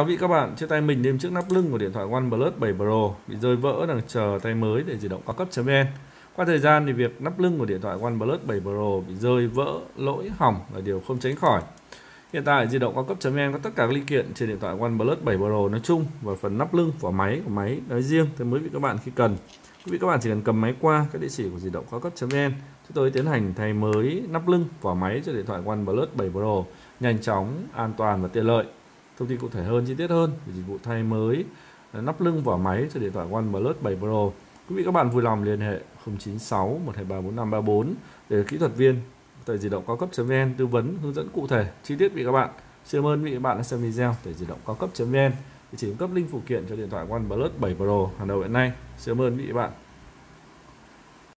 Các vị các bạn, chiếc tay mình đêm trước nắp lưng của điện thoại OnePlus 7 Pro bị rơi vỡ đang chờ tay mới để di động cao cấp.vn. Qua thời gian thì việc nắp lưng của điện thoại OnePlus 7 Pro bị rơi vỡ, lỗi hỏng là điều không tránh khỏi. Hiện tại di động cao cấp.vn có tất cả các linh kiện trên điện thoại OnePlus 7 Pro nói chung và phần nắp lưng vỏ máy của máy nói riêng tới mới vị các bạn khi cần. Quý vị các bạn chỉ cần cầm máy qua các địa chỉ của di động cao cấp.vn chúng tôi tiến hành thay mới nắp lưng vỏ máy cho điện thoại OnePlus 7 Pro nhanh chóng, an toàn và tiện lợi. Thông tin cụ thể hơn, chi tiết hơn về dịch vụ thay mới à, nắp lưng vỏ máy cho điện thoại OnePlus 7 Pro. Quý vị các bạn vui lòng liên hệ 096 123 4534 để kỹ thuật viên tại di động cao cấp.vn tư vấn hướng dẫn cụ thể chi tiết vị các bạn. Xin ơn vị các bạn đã xem video tại di động cao cấp.vn để chỉ cấp link phụ kiện cho điện thoại OnePlus 7 Pro hàng đầu hiện nay. Xin ơn vị các bạn.